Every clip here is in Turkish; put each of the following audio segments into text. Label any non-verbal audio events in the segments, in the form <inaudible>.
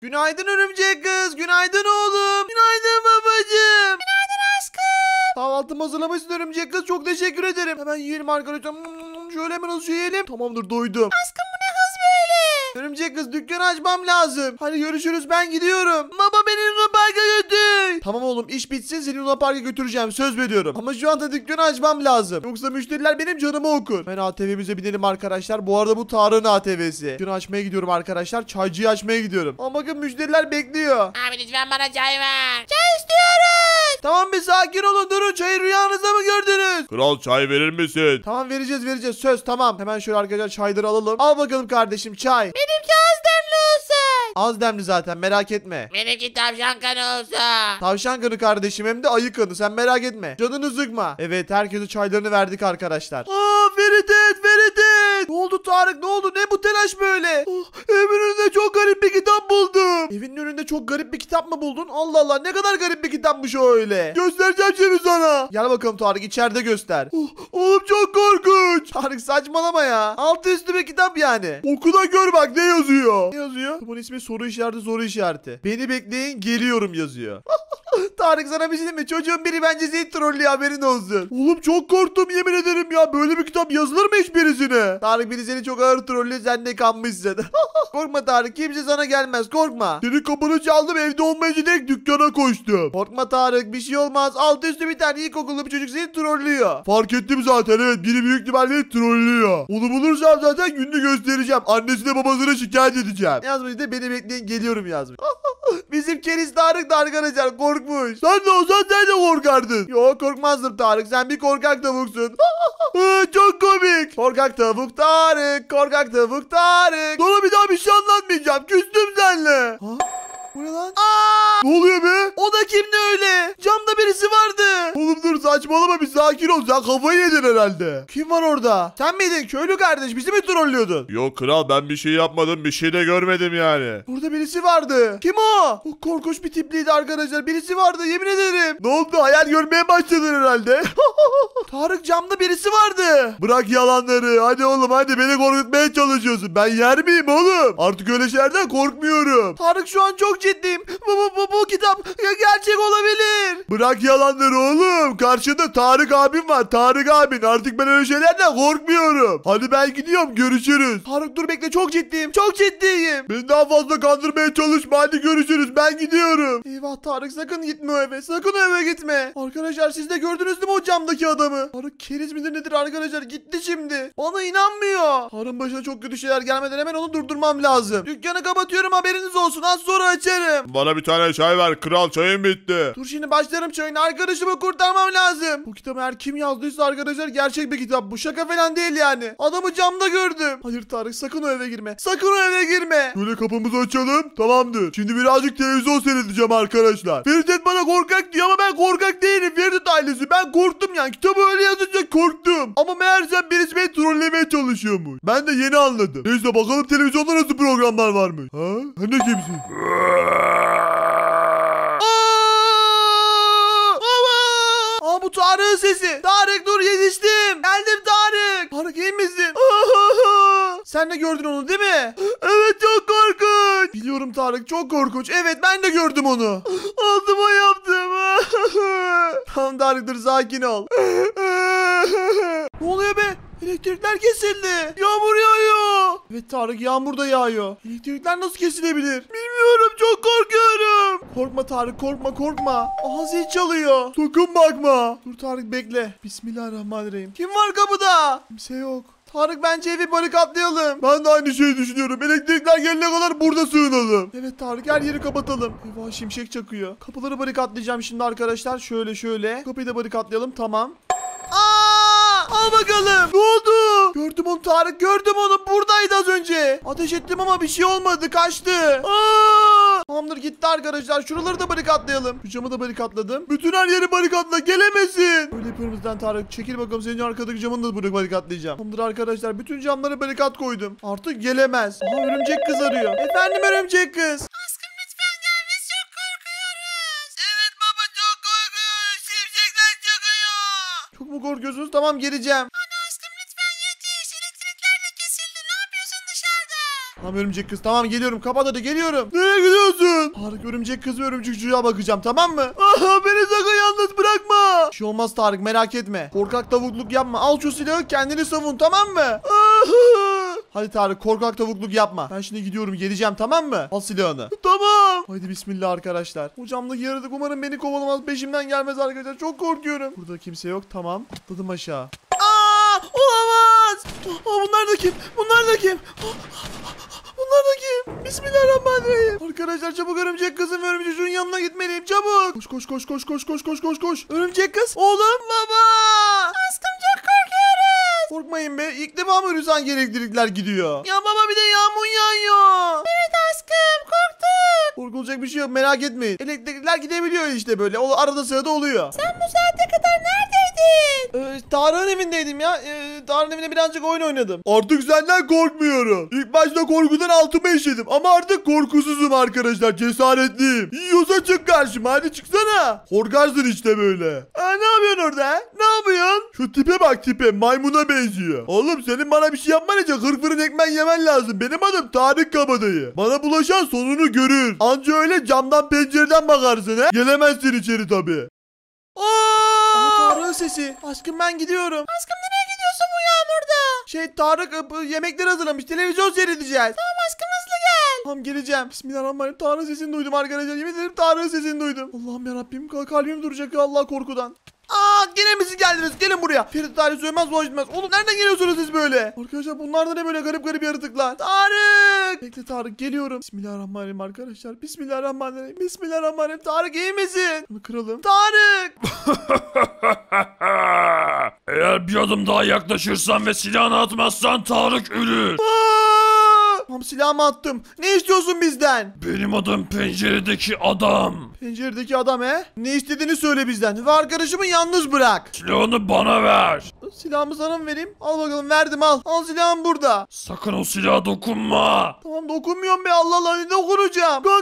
Günaydın örümcek kız. Günaydın oğlum. Günaydın babacığım. Günaydın aşkım. Kahvaltımı hazırlamışsın örümcek kız. Çok teşekkür ederim. Hemen yiyelim arkadaşlar. Şöyle hemen hızlı yiyelim. Tamamdır doydum. Aşkım Örümcek kız dükkanı açmam lazım. Hadi görüşürüz ben gidiyorum. Baba beni Luna Park'a götür. Tamam oğlum iş bitsin seni Luna Park'a götüreceğim. Söz veriyorum. Ama şu anda dükkanı açmam lazım. Yoksa müşteriler benim canımı okur. Ben ATV'mize binelim arkadaşlar. Bu arada bu Tarık'ın ATV'si. Dükkanı açmaya gidiyorum arkadaşlar. Çaycıyı açmaya gidiyorum. Ama bakın müşteriler bekliyor. Abi lütfen bana çay ver. Çay istiyoruz. Tamam bir sakin olun durun. Çayı rüyanızda mı gördünüz? Kral çay verir misin? Tamam vereceğiz vereceğiz söz tamam. Hemen şöyle arkadaşlar çayları alalım. Al bakalım kardeşim çay. Benimki az demli olsun. Az demli zaten merak etme. Benimki tavşan kanı olsun. Tavşan kanı kardeşim hem de ayı kanı sen merak etme. Canını sıkma. Evet herkese çaylarını verdik arkadaşlar. Aa Feridet Feridet. Tarık ne oldu ne bu telaş böyle? Oh, evin önünde çok garip bir kitap buldum. Evin önünde çok garip bir kitap mı buldun? Allah Allah ne kadar garip bir kitapmış o öyle. Göstereceğim şimdi sana. Gel bakalım Tarık içeride göster. Oh, oğlum çok korkunç. Tarık saçmalama ya. Altı üstü bir kitap yani. Oku da gör bak ne yazıyor. Ne yazıyor? Bunun ismi soru işareti soru işareti. Beni bekleyin geliyorum yazıyor. <laughs> Tarık sana bir şey mi? Çocuğun biri bence seni trollüyor haberin olsun. Oğlum çok korktum yemin ederim ya. Böyle bir kitap yazılır mı hiç birisine? Tarık biri seni çok ağır trollüyor sen de kanmışsın. <laughs> korkma Tarık kimse sana gelmez korkma. Senin kapını çaldım evde olmayınca direkt dükkana koştum. Korkma Tarık bir şey olmaz. Alt üstü bir tane ilkokullu bir çocuk seni trollüyor. Fark ettim zaten evet. Biri büyük ihtimalle trollüyor. Onu bulursam zaten gününü göstereceğim. Annesine babasına şikayet edeceğim. Yazmış da beni bekleyin geliyorum yazmış. <laughs> Bizim keriz Tarık da arkadaşlar korkmuş. Sen de olsan sen de korkardın. Yok korkmazdım Tarık sen bir korkak tavuksun. <laughs> Ee, Çok komik. Korkak tavuk Tarık. Korkak tavuk Tarık. Sonra bir daha bir şey anlatmayacağım. Küstüm seninle. Ha? Bu ne lan? Aa! Ne oluyor be? O da kimdi öyle? Camda birisi vardı. Saçmalama bir sakin ol. Sen kafayı yedin herhalde. Kim var orada? Sen miydin köylü kardeş? Bizi mi trollüyordun? Yok kral ben bir şey yapmadım bir şey de görmedim yani. Burada birisi vardı. Kim o? O korkunç bir tipliydi arkadaşlar. Birisi vardı yemin ederim. Ne oldu? Hayal görmeye başladın herhalde. <laughs> Tarık camda birisi vardı. Bırak yalanları. Hadi oğlum hadi beni korkutmaya çalışıyorsun. Ben yer miyim oğlum? Artık öyle şeylerden korkmuyorum. Tarık şu an çok ciddiyim. Bu, bu, bu, bu kitap gerçek olabilir. Bırak yalanları oğlum. Karşında Tarık abim var. Tarık abin. Artık ben öyle şeylerden korkmuyorum. Hadi ben gidiyorum. Görüşürüz. Tarık dur bekle. Çok ciddiyim. Çok ciddiyim. Beni daha fazla kandırmaya çalışma. Hadi görüşürüz. Ben gidiyorum. Eyvah Tarık sakın gitme o eve. Sakın o eve gitme. Arkadaşlar siz de gördünüz değil mi o camdaki adamı? Tarık keriz midir nedir arkadaşlar? Gitti şimdi. Bana inanmıyor. Tarık'ın başına çok kötü şeyler gelmeden hemen onu durdurmam lazım. Dükkanı kapatıyorum haberiniz olsun. Az sonra açarım. Bana bir tane çay ver kral çayım bitti. Dur şimdi başlarım çayına. Arkadaşımı kurtarmam lazım. Bu kitabı eğer kim yazdıysa arkadaşlar gerçek bir kitap. Bu şaka falan değil yani. Adamı camda gördüm. Hayır Tarık sakın o eve girme. Sakın o eve girme. Şöyle kapımızı açalım tamamdır. Şimdi birazcık televizyon seyredeceğim arkadaşlar. Feridet bana korkak diyor ama ben korkak değilim Feridet ailesi. Ben korktum yani. Kitabı öyle yazınca korktum. Ama meğersem birisi beni trollemeye çalışıyormuş. Ben de yeni anladım. Neyse bakalım televizyonda nasıl programlar varmış. Ha? Ne kimsin? <laughs> Aa! Baba! Aa bu Tarık'ın sesi. Tarık dur yetiştim. Geldim Tarık. Tarık iyi misin? Sen de gördün onu değil mi? Evet çok korkunç. Biliyorum Tarık çok korkunç. Evet ben de gördüm onu. Altıma yaptım. <laughs> tamam Tarık dur sakin ol. <laughs> ne oluyor be? Elektrikler kesildi. Yağmur yağıyor. Evet Tarık yağmur da yağıyor. Elektrikler nasıl kesilebilir? Bilmiyorum çok korkuyorum. Korkma Tarık korkma korkma. Aha zil çalıyor. Sakın bakma. Dur Tarık bekle. Bismillahirrahmanirrahim. Kim var kapıda? Kimse yok. Tarık bence evi barikatlayalım. Ben de aynı şeyi düşünüyorum. Elektrikler gelene kadar burada sığınalım. Evet Tarık her yeri kapatalım. Eyvah şimşek çakıyor. Kapıları barikatlayacağım şimdi arkadaşlar. Şöyle şöyle. Kapıyı da barikatlayalım tamam. Aa! Al bakalım. Ne oldu? Gördüm onu Tarık gördüm onu. Buradaydı az önce. Ateş ettim ama bir şey olmadı. Kaçtı. Aa! Tamamdır gitti arkadaşlar. Şuraları da barikatlayalım. Şu camı da barikatladım. Bütün her yeri barikatla. Gelemesin. Böyle yapıyorum zaten Tarık. Çekil bakalım senin arkadaki camını da buraya barikatlayacağım. Tamamdır arkadaşlar. Bütün camları barikat koydum. Artık gelemez. Aha örümcek kız arıyor. Efendim örümcek kız. Çok mu korkuyorsunuz? Tamam geleceğim. Tamam örümcek kız tamam geliyorum kapat hadi geliyorum. Nereye gidiyorsun? Tarık örümcek kız ve örümcek bakacağım tamam mı? Aha, beni sakın yalnız bırakma. Bir şey olmaz Tarık merak etme. Korkak tavukluk yapma. Al şu silahı kendini savun tamam mı? Aha. Hadi Tarık korkak tavukluk yapma. Ben şimdi gidiyorum geleceğim tamam mı? Al silahını. Tamam. Haydi bismillah arkadaşlar. Bu camdaki yaratık umarım beni kovalamaz peşimden gelmez arkadaşlar. Çok korkuyorum. Burada kimse yok tamam. Atladım aşağı. Aa, olamaz. Aa, bunlar da kim? Bunlar da kim? Bunlar da kim? Bismillahirrahmanirrahim. Arkadaşlar çabuk örümcek kızın ve örümcek çocuğun yanına gitmeliyim. Çabuk. Koş koş koş koş koş koş koş koş koş. Örümcek kız. Oğlum baba. Aşkım çok korkuyoruz. Korkmayın be. İlk defa mı Rüzan elektrikler gidiyor? Ya baba bir de yağmur yağıyor. Evet aşkım korktuk. Korkulacak bir şey yok merak etmeyin. Elektrikler gidebiliyor işte böyle. O arada sırada oluyor. Sen bu saate kadar neredeydin? Ee, Tarık'ın evindeydim ya. Ee, Tarık'ın evinde birazcık oyun oynadım. Artık senden korkmuyorum. İlk başta korkudan altıma işledim ama artık korkusuzum arkadaşlar. Cesaretliyim. Yiyorsa çık karşıma hadi çıksana. Korkarsın işte böyle. Aa, ne yapıyorsun orada? Ne yapıyorsun? Şu tipe bak tipe maymuna benziyor. Oğlum senin bana bir şey yapman için kırk fırın ekmen yemen lazım. Benim adım Tarık Kabadayı. Bana bulaşan sonunu görür. Anca öyle camdan pencereden bakarsın he. Gelemezsin içeri tabi. Sesi. Aşkım ben gidiyorum. Aşkım nereye gidiyorsun bu yağmurda? Şey Tarık e, bu yemekler hazırlamış. Televizyon seyredeceğiz. Tamam aşkım hızlı gel. Tamam geleceğim. Bismillahirrahmanirrahim. Tarık'ın sesini duydum arkadaşlar. Yemin ederim Tarık'ın sesini duydum. Allah'ım yarabbim kal- kalbim duracak ya Allah korkudan. Aa gene mi siz geldiniz? Gelin buraya. Ferit Tarık söylemez dolaşmaz. Oğlum nereden geliyorsunuz siz böyle? Arkadaşlar bunlar da ne böyle garip garip yaratıklar? Tarık! Bekle Tarık geliyorum. Bismillahirrahmanirrahim arkadaşlar. Bismillahirrahmanirrahim. Bismillahirrahmanirrahim. Tarık iyi misin? Bunu kıralım. Tarık! <laughs> Eğer bir adım daha yaklaşırsan ve silahını atmazsan Tarık ölür. Aa! Tamam silahımı attım. Ne istiyorsun bizden? Benim adım penceredeki adam. Penceredeki adam he? Ne istediğini söyle bizden. Ve arkadaşımı yalnız bırak. Silahını bana ver. Silahımı sana mı vereyim? Al bakalım verdim al. Al silahım burada. Sakın o silaha dokunma. Tamam dokunmuyorum be Allah Allah ne dokunacağım. Kanka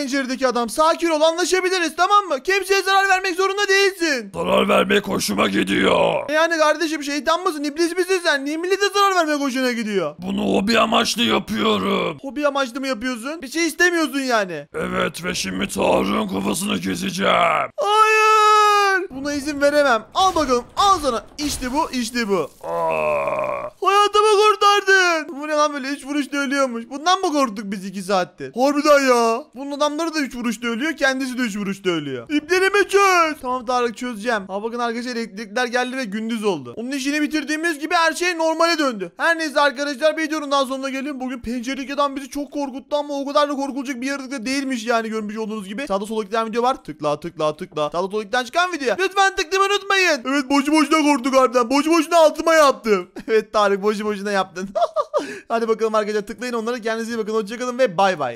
penceredeki adam sakin ol anlaşabiliriz tamam mı? Kimseye zarar vermek zorunda değilsin. Zarar vermek hoşuma gidiyor. Yani kardeşim şeytan mısın iblis misin sen? Niye millete zarar vermek hoşuna gidiyor? Bunu hobi amaçlı yapıyorum. Hobi amaçlı mı yapıyorsun? Bir şey istemiyorsun yani. Evet ve şimdi Tarık'ın kafasını keseceğim. Hayır. Buna izin veremem. Al bakalım al sana. İşte bu işte bu. Aa, Hayatımı kurtardın. Bu ne lan böyle 3 vuruşta ölüyormuş. Bundan mı korktuk biz 2 saattir? Harbiden ya. Bunun adamları da 3 vuruşta ölüyor. Kendisi de 3 vuruşta ölüyor. İplerimi çöz. Tamam Tarık çözeceğim. Ha bakın arkadaşlar elektrikler geldi ve gündüz oldu. Onun işini bitirdiğimiz gibi her şey normale döndü. Her neyse arkadaşlar videonun daha sonuna geliyorum. Bugün penceredeki adam bizi çok korkuttu ama o kadar da korkulacak bir yaratık da değilmiş yani görmüş olduğunuz gibi. Sağda solda giden video var. Tıkla tıkla tıkla. Sağda solda giden çıkan video. Lütfen tıklamayı unutmayın. Evet boşu boşuna korktuk harbiden. Boşu boşuna altıma yaptım. <laughs> evet Tarık boşu boşuna yaptın. <laughs> Hadi bakalım arkadaşlar tıklayın onlara. Kendinize iyi bakın. Hoşçakalın ve bay bay.